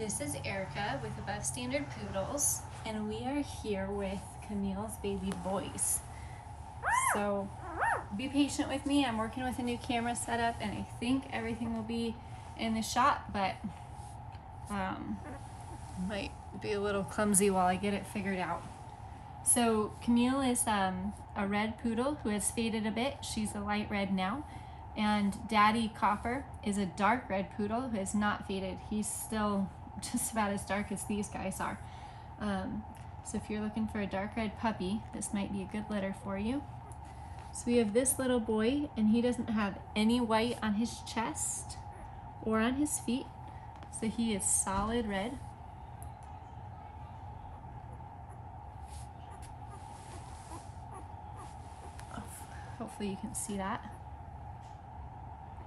This is Erica with Above Standard Poodles, and we are here with Camille's baby boys. So be patient with me. I'm working with a new camera setup, and I think everything will be in the shot, but um, might be a little clumsy while I get it figured out. So Camille is um, a red poodle who has faded a bit. She's a light red now. And Daddy Copper is a dark red poodle who has not faded. He's still just about as dark as these guys are. Um, so if you're looking for a dark red puppy, this might be a good litter for you. So we have this little boy, and he doesn't have any white on his chest or on his feet. So he is solid red. Hopefully you can see that.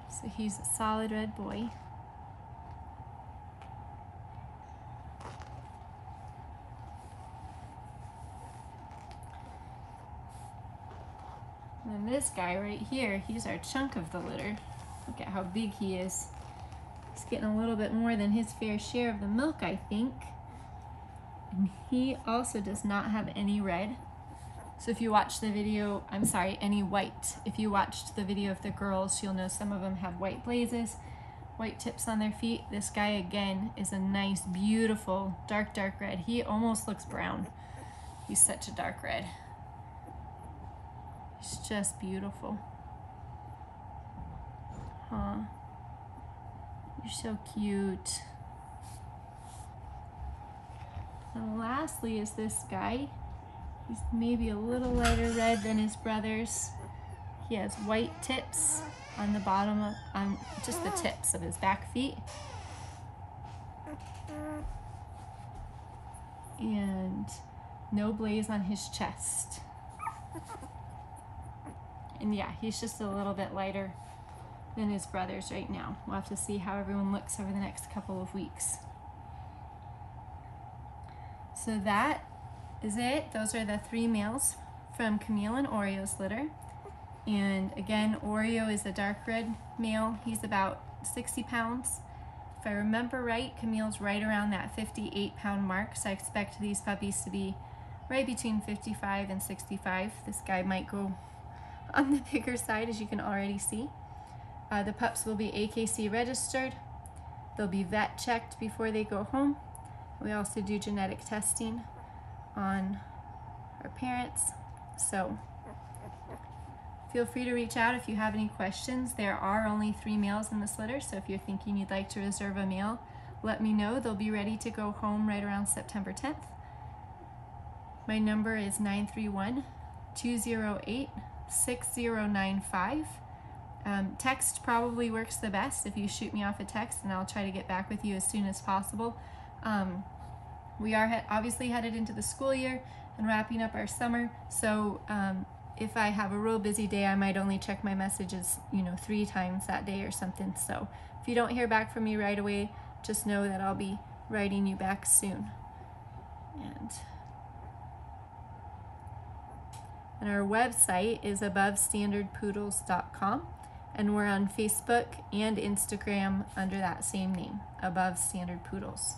So he's a solid red boy. And this guy right here, he's our chunk of the litter. Look at how big he is. He's getting a little bit more than his fair share of the milk, I think. And he also does not have any red. So if you watch the video, I'm sorry, any white. If you watched the video of the girls, you'll know some of them have white blazes, white tips on their feet. This guy again is a nice, beautiful, dark, dark red. He almost looks brown. He's such a dark red. He's just beautiful. Huh. You're so cute. And lastly is this guy. He's maybe a little lighter red than his brothers. He has white tips on the bottom of, on just the tips of his back feet. And no blaze on his chest. And yeah, he's just a little bit lighter than his brothers right now. We'll have to see how everyone looks over the next couple of weeks. So that is it. Those are the three males from Camille and Oreo's litter. And again, Oreo is a dark red male. He's about 60 pounds. If I remember right, Camille's right around that 58 pound mark. So I expect these puppies to be right between 55 and 65. This guy might go on the bigger side, as you can already see. Uh, the pups will be AKC registered. They'll be vet checked before they go home. We also do genetic testing on our parents. So feel free to reach out if you have any questions. There are only three males in this litter, so if you're thinking you'd like to reserve a male, let me know. They'll be ready to go home right around September 10th. My number is 931 208 6095. Um, text probably works the best if you shoot me off a text, and I'll try to get back with you as soon as possible. Um, we are he obviously headed into the school year and wrapping up our summer, so um, if I have a real busy day, I might only check my messages, you know, three times that day or something. So if you don't hear back from me right away, just know that I'll be writing you back soon. And and our website is abovestandardpoodles.com and we're on Facebook and Instagram under that same name, Above Standard Poodles.